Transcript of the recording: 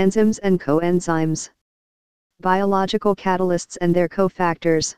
Enzymes and coenzymes. Biological catalysts and their cofactors.